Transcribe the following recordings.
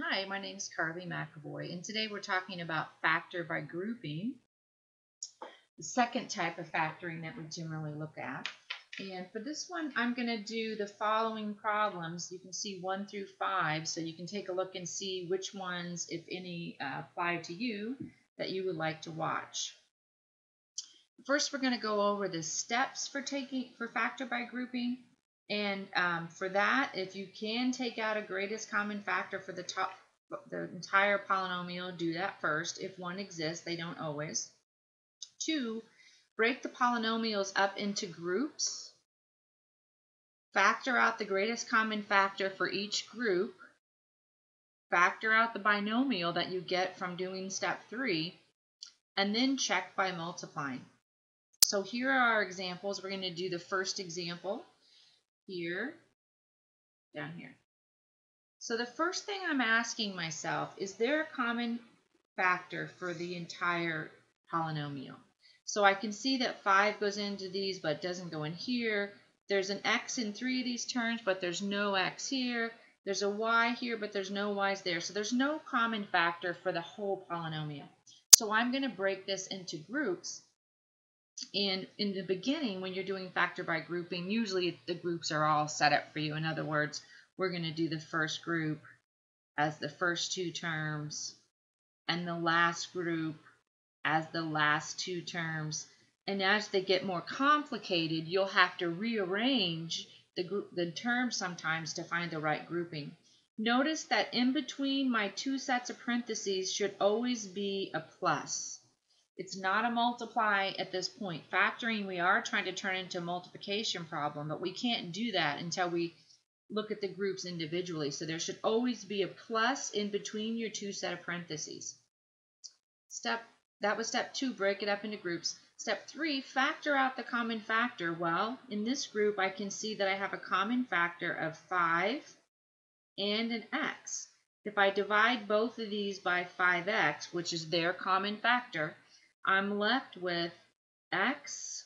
Hi, my name is Carly McAvoy, and today we're talking about factor by grouping, the second type of factoring that we generally look at. And for this one, I'm going to do the following problems. You can see 1 through 5, so you can take a look and see which ones, if any, uh, apply to you that you would like to watch. First, we're going to go over the steps for taking for factor by grouping. And um, for that, if you can take out a greatest common factor for the top, the entire polynomial, do that first. If one exists, they don't always. Two, break the polynomials up into groups. Factor out the greatest common factor for each group. Factor out the binomial that you get from doing step three. And then check by multiplying. So here are our examples. We're going to do the first example here, down here. So the first thing I'm asking myself, is there a common factor for the entire polynomial? So I can see that 5 goes into these but doesn't go in here. There's an x in three of these terms, but there's no x here. There's a y here, but there's no y's there. So there's no common factor for the whole polynomial. So I'm going to break this into groups and in the beginning, when you're doing factor by grouping, usually the groups are all set up for you. In other words, we're going to do the first group as the first two terms and the last group as the last two terms. And as they get more complicated, you'll have to rearrange the, group, the terms sometimes to find the right grouping. Notice that in between my two sets of parentheses should always be a plus. It's not a multiply at this point. Factoring, we are trying to turn into a multiplication problem, but we can't do that until we look at the groups individually. So there should always be a plus in between your two set of parentheses. Step That was step two, break it up into groups. Step three, factor out the common factor. Well, in this group, I can see that I have a common factor of 5 and an x. If I divide both of these by 5x, which is their common factor, I'm left with x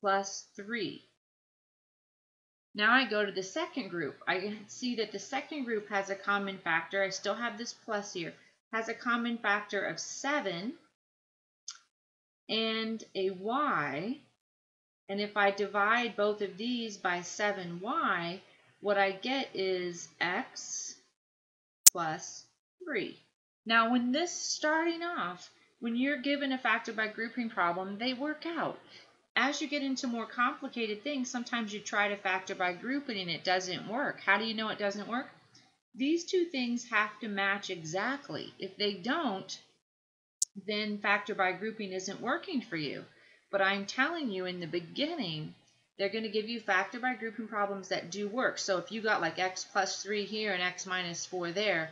plus 3. Now I go to the second group. I see that the second group has a common factor. I still have this plus here. Has a common factor of 7 and a y. And if I divide both of these by 7y, what I get is x plus 3. Now when this starting off, when you're given a factor by grouping problem, they work out. As you get into more complicated things, sometimes you try to factor by grouping and it doesn't work. How do you know it doesn't work? These two things have to match exactly. If they don't, then factor by grouping isn't working for you. But I'm telling you in the beginning, they're going to give you factor by grouping problems that do work. So if you got like x plus 3 here and x minus 4 there,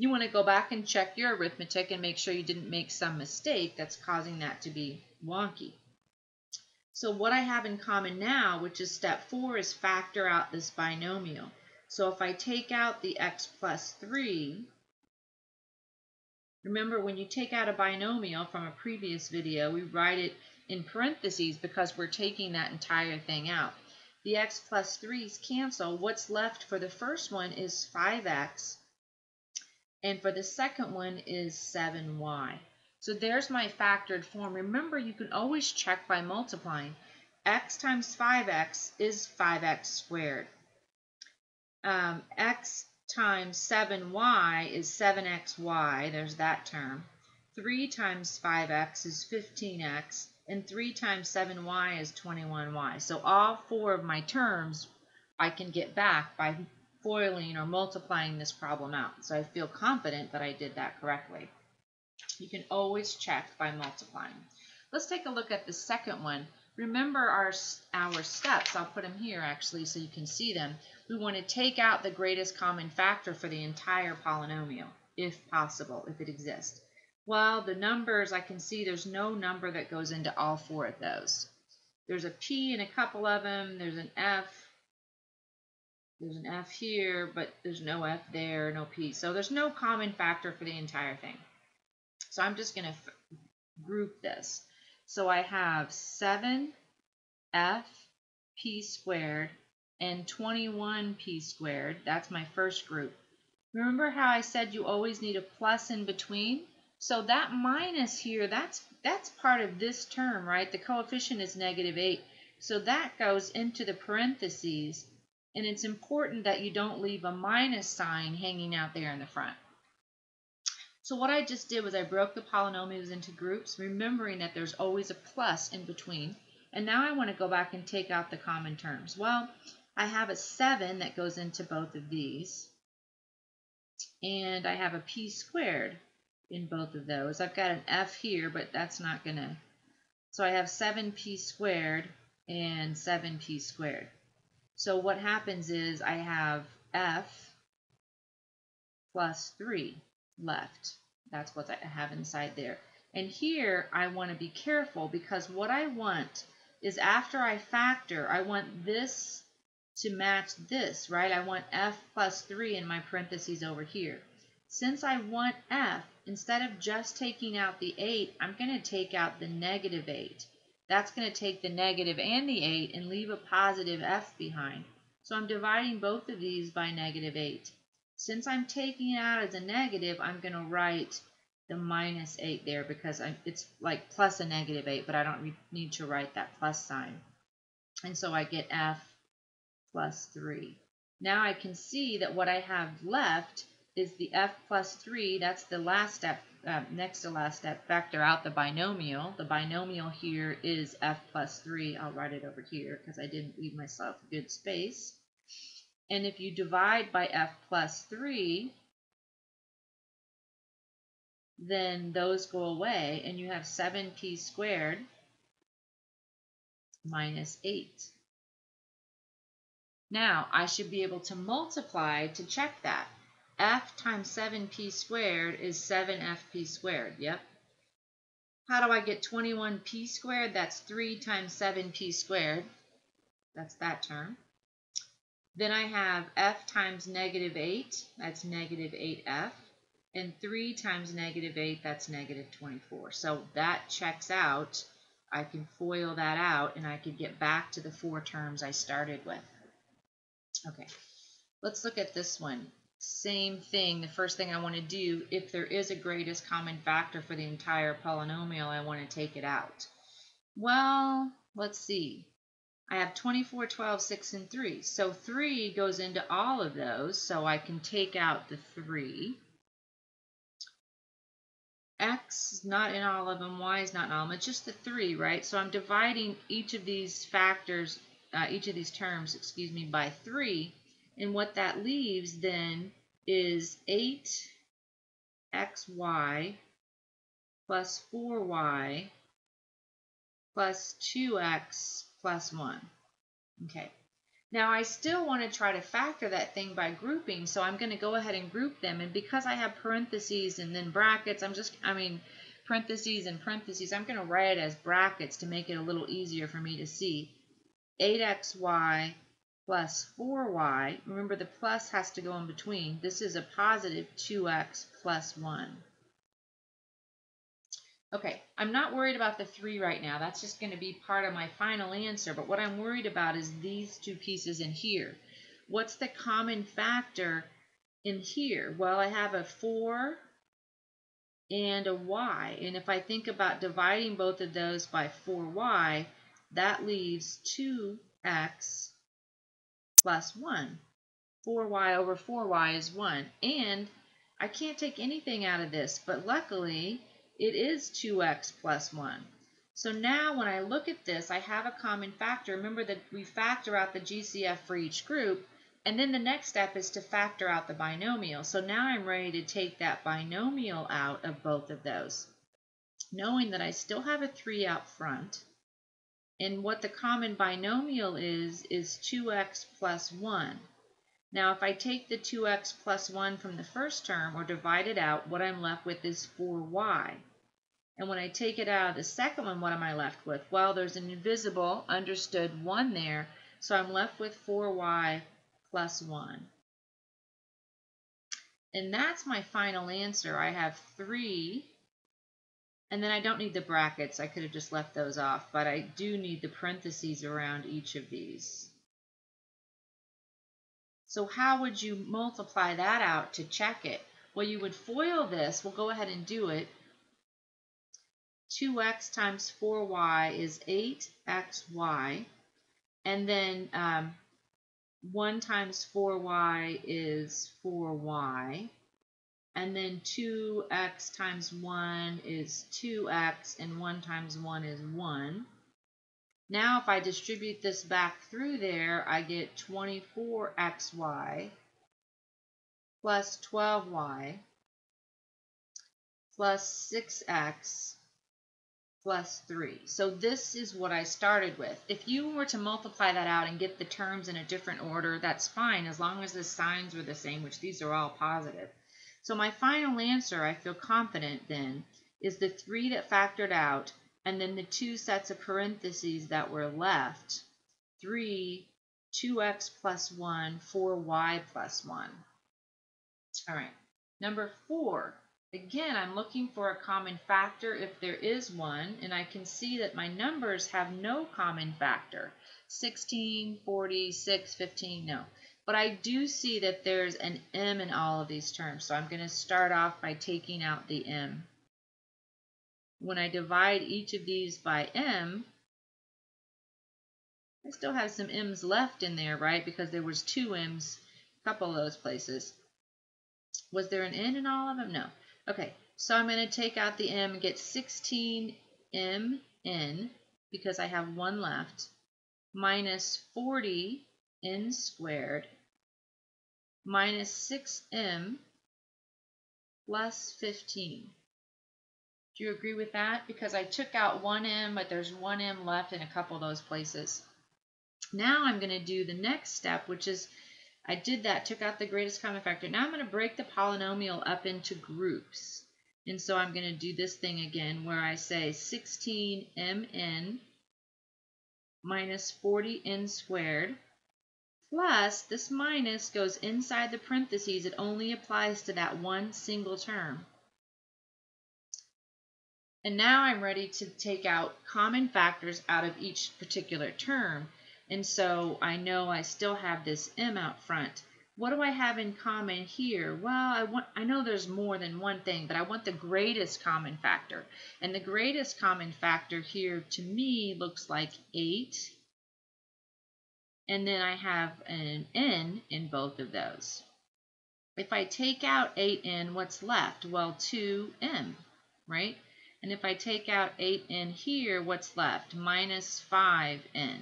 you want to go back and check your arithmetic and make sure you didn't make some mistake that's causing that to be wonky. So what I have in common now, which is step four, is factor out this binomial. So if I take out the x plus 3, remember when you take out a binomial from a previous video, we write it in parentheses because we're taking that entire thing out. The x plus 3's cancel. What's left for the first one is 5x and for the second one is 7y. So there's my factored form. Remember, you can always check by multiplying. x times 5x is 5x squared. Um, x times 7y is 7xy. There's that term. 3 times 5x is 15x. And 3 times 7y is 21y. So all four of my terms I can get back by FOILing or multiplying this problem out. So I feel confident that I did that correctly. You can always check by multiplying. Let's take a look at the second one. Remember our, our steps. I'll put them here actually so you can see them. We want to take out the greatest common factor for the entire polynomial, if possible, if it exists. Well, the numbers, I can see there's no number that goes into all four of those. There's a P in a couple of them. There's an F, there's an F here, but there's no F there, no P. So there's no common factor for the entire thing. So I'm just going to group this. So I have 7F P squared and 21P squared. That's my first group. Remember how I said you always need a plus in between? So that minus here, that's that's part of this term, right? The coefficient is negative 8. So that goes into the parentheses. And it's important that you don't leave a minus sign hanging out there in the front. So what I just did was I broke the polynomials into groups, remembering that there's always a plus in between. And now I want to go back and take out the common terms. Well, I have a 7 that goes into both of these. And I have a p squared in both of those. I've got an f here, but that's not going to... So I have 7p squared and 7p squared. So what happens is I have f plus 3 left. That's what I have inside there. And here I want to be careful because what I want is after I factor, I want this to match this, right? I want f plus 3 in my parentheses over here. Since I want f, instead of just taking out the 8, I'm going to take out the negative 8. That's going to take the negative and the 8 and leave a positive f behind. So I'm dividing both of these by negative 8. Since I'm taking it out as a negative, I'm going to write the minus 8 there because I'm, it's like plus a negative 8, but I don't need to write that plus sign. And so I get f plus 3. Now I can see that what I have left is the f plus 3. That's the last step uh, next to last step, factor out the binomial. The binomial here is f plus 3. I'll write it over here because I didn't leave myself good space. And if you divide by f plus 3, then those go away, and you have 7p squared minus 8. Now, I should be able to multiply to check that f times 7p squared is 7fp squared. Yep. How do I get 21p squared? That's 3 times 7p squared. That's that term. Then I have f times negative 8. That's negative 8f. And 3 times negative 8, that's negative 24. So that checks out. I can FOIL that out, and I could get back to the four terms I started with. Okay, let's look at this one same thing, the first thing I want to do, if there is a greatest common factor for the entire polynomial, I want to take it out. Well, let's see. I have 24, 12, 6, and 3. So 3 goes into all of those, so I can take out the 3. X is not in all of them, Y is not in all of them, it's just the 3, right? So I'm dividing each of these factors, uh, each of these terms, excuse me, by 3. And what that leaves then is 8xy plus 4y plus 2x plus 1. Okay. Now I still want to try to factor that thing by grouping, so I'm going to go ahead and group them. And because I have parentheses and then brackets, I'm just, I mean, parentheses and parentheses, I'm going to write it as brackets to make it a little easier for me to see. 8xy plus 4y. Remember, the plus has to go in between. This is a positive 2x plus 1. Okay, I'm not worried about the 3 right now. That's just going to be part of my final answer. But what I'm worried about is these two pieces in here. What's the common factor in here? Well, I have a 4 and a y. And if I think about dividing both of those by 4y, that leaves 2x plus 1. 4y over 4y is 1. And I can't take anything out of this, but luckily it is 2x plus 1. So now when I look at this, I have a common factor. Remember that we factor out the GCF for each group, and then the next step is to factor out the binomial. So now I'm ready to take that binomial out of both of those, knowing that I still have a 3 out front. And what the common binomial is, is 2x plus 1. Now, if I take the 2x plus 1 from the first term or divide it out, what I'm left with is 4y. And when I take it out of the second one, what am I left with? Well, there's an invisible, understood 1 there, so I'm left with 4y plus 1. And that's my final answer. I have 3 and then I don't need the brackets. I could have just left those off, but I do need the parentheses around each of these. So how would you multiply that out to check it? Well, you would FOIL this. We'll go ahead and do it. 2x times 4y is 8xy. And then um, 1 times 4y is 4y. And then 2x times 1 is 2x, and 1 times 1 is 1. Now if I distribute this back through there, I get 24xy plus 12y plus 6x plus 3. So this is what I started with. If you were to multiply that out and get the terms in a different order, that's fine as long as the signs were the same, which these are all positive. So my final answer, I feel confident then, is the 3 that factored out and then the two sets of parentheses that were left. 3, 2x plus 1, 4y plus 1. All right, number 4. Again, I'm looking for a common factor if there is one, and I can see that my numbers have no common factor. 16, 46, 15, no. But I do see that there's an m in all of these terms, so I'm going to start off by taking out the m. When I divide each of these by m, I still have some m's left in there, right? Because there was two m's, a couple of those places. Was there an n in all of them? No. Okay, so I'm going to take out the m and get 16mn because I have one left minus 40n squared minus 6m plus 15. Do you agree with that? Because I took out one m, but there's one m left in a couple of those places. Now I'm going to do the next step, which is I did that, took out the greatest common factor. Now I'm going to break the polynomial up into groups. And so I'm going to do this thing again where I say 16mn minus 40n squared plus this minus goes inside the parentheses. It only applies to that one single term. And now I'm ready to take out common factors out of each particular term. And so I know I still have this m out front. What do I have in common here? Well, I want I know there's more than one thing, but I want the greatest common factor. And the greatest common factor here to me looks like 8. And then I have an n in both of those. If I take out 8n, what's left? Well, 2m, right? And if I take out 8n here, what's left? Minus 5n.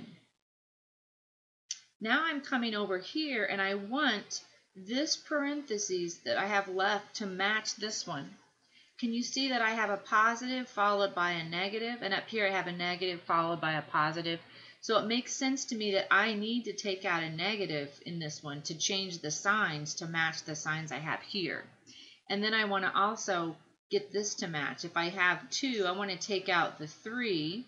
Now I'm coming over here and I want this parentheses that I have left to match this one. Can you see that I have a positive followed by a negative? And up here I have a negative followed by a positive. So it makes sense to me that I need to take out a negative in this one to change the signs to match the signs I have here. And then I want to also get this to match. If I have 2, I want to take out the 3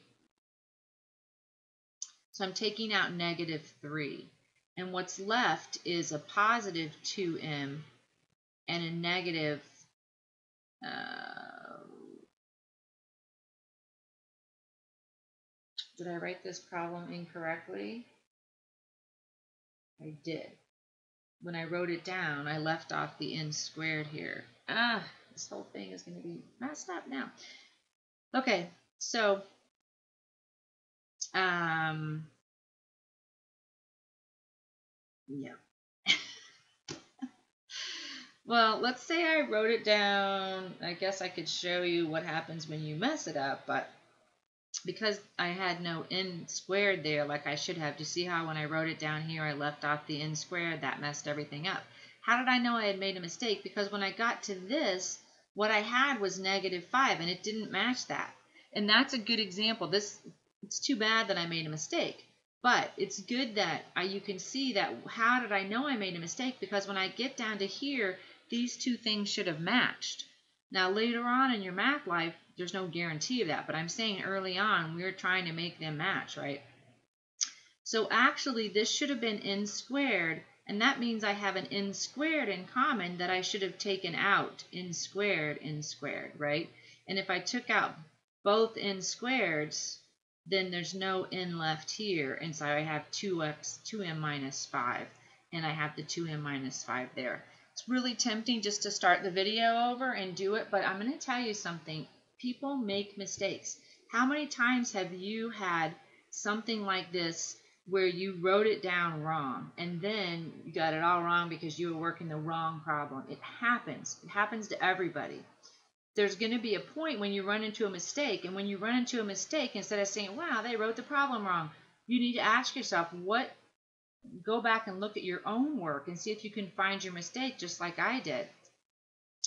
so I'm taking out negative 3. And what's left is a positive 2m and a negative uh, Did I write this problem incorrectly? I did. When I wrote it down, I left off the n squared here. Ah, this whole thing is going to be messed up now. Okay, so um, yeah. well, let's say I wrote it down. I guess I could show you what happens when you mess it up, but because I had no n squared there like I should have, do you see how when I wrote it down here I left off the n squared? That messed everything up. How did I know I had made a mistake? Because when I got to this, what I had was negative 5, and it didn't match that. And that's a good example. This It's too bad that I made a mistake. But it's good that I, you can see that how did I know I made a mistake? Because when I get down to here, these two things should have matched. Now later on in your math life, there's no guarantee of that, but I'm saying early on, we are trying to make them match, right? So actually, this should have been n squared, and that means I have an n squared in common that I should have taken out, n squared, n squared, right? And if I took out both n squareds, then there's no n left here, and so I have 2x, 2m minus 5. and I have the 2m minus 5 there. It's really tempting just to start the video over and do it, but I'm going to tell you something. People make mistakes. How many times have you had something like this where you wrote it down wrong and then you got it all wrong because you were working the wrong problem? It happens. It happens to everybody. There's going to be a point when you run into a mistake, and when you run into a mistake, instead of saying, wow, they wrote the problem wrong, you need to ask yourself, what go back and look at your own work and see if you can find your mistake just like I did.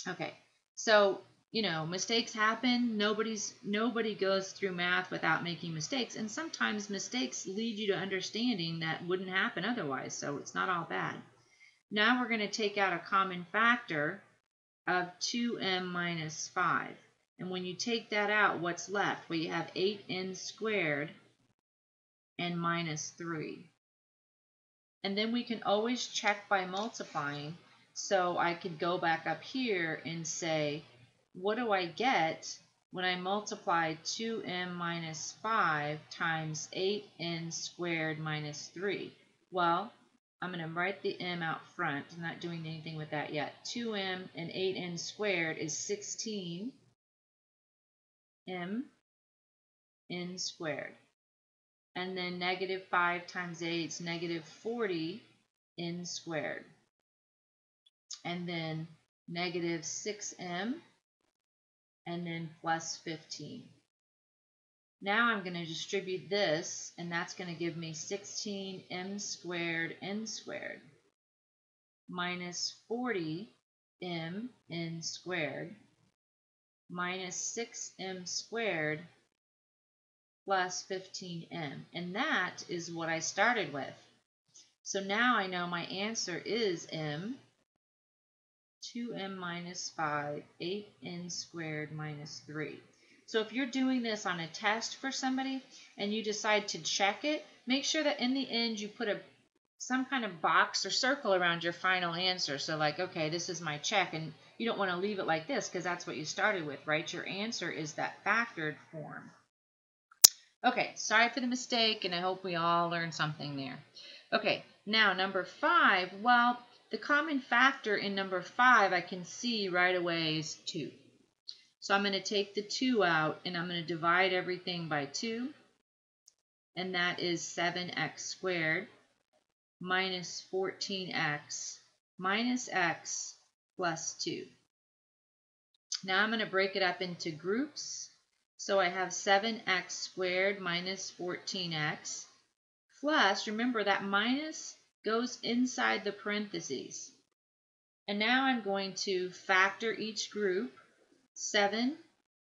Okay, so you know mistakes happen. Nobody's nobody goes through math without making mistakes, and sometimes mistakes lead you to understanding that wouldn't happen otherwise. So it's not all bad. Now we're going to take out a common factor of 2m minus 5. And when you take that out, what's left? Well, you have 8n squared and minus 3. And then we can always check by multiplying. So I could go back up here and say, what do I get when I multiply 2m minus 5 times 8n squared minus 3? Well, I'm going to write the m out front. I'm not doing anything with that yet. 2m and 8n squared is 16 m n squared and then negative 5 times 8 is negative 40 n squared. And then negative 6m, and then plus 15. Now I'm going to distribute this, and that's going to give me 16m squared n squared minus 40m n squared minus 6m squared plus 15m. And that is what I started with. So now I know my answer is m, 2m minus 5, 8n squared minus 3. So if you're doing this on a test for somebody and you decide to check it, make sure that in the end you put a some kind of box or circle around your final answer. So like, okay, this is my check, and you don't want to leave it like this because that's what you started with, right? Your answer is that factored form. Okay, sorry for the mistake, and I hope we all learned something there. Okay, now number five, well, the common factor in number five I can see right away is 2. So I'm going to take the 2 out, and I'm going to divide everything by 2, and that is 7x squared minus 14x minus x plus 2. Now I'm going to break it up into groups. So I have 7x squared minus 14x plus, remember that minus goes inside the parentheses. And now I'm going to factor each group. 7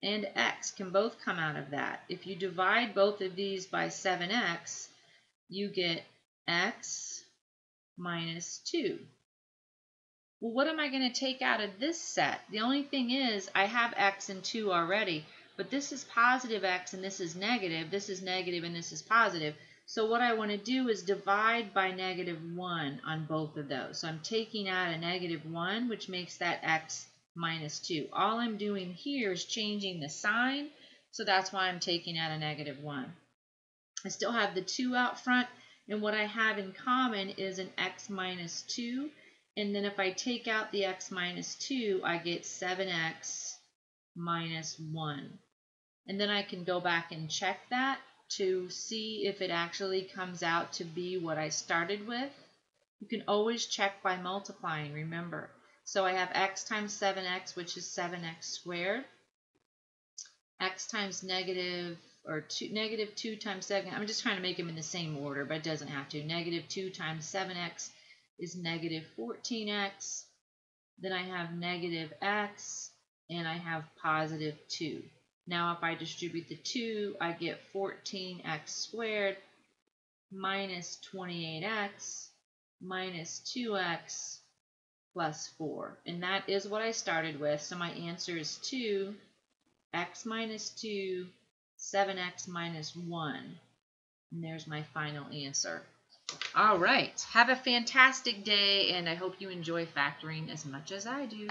and x can both come out of that. If you divide both of these by 7x, you get x minus 2. Well, what am I going to take out of this set? The only thing is I have x and 2 already. But this is positive x and this is negative. This is negative and this is positive. So what I want to do is divide by negative 1 on both of those. So I'm taking out a negative 1, which makes that x minus 2. All I'm doing here is changing the sign, so that's why I'm taking out a negative 1. I still have the 2 out front, and what I have in common is an x minus 2. And then if I take out the x minus 2, I get 7x minus 1. And then I can go back and check that to see if it actually comes out to be what I started with. You can always check by multiplying, remember. So I have x times 7x, which is 7x squared. x times negative, or two, negative 2 times 7, I'm just trying to make them in the same order, but it doesn't have to. Negative 2 times 7x is negative 14x. Then I have negative x, and I have positive 2. Now if I distribute the 2, I get 14x squared minus 28x minus 2x plus 4. And that is what I started with. So my answer is 2, x minus 2, 7x minus 1. And there's my final answer. All right. Have a fantastic day, and I hope you enjoy factoring as much as I do.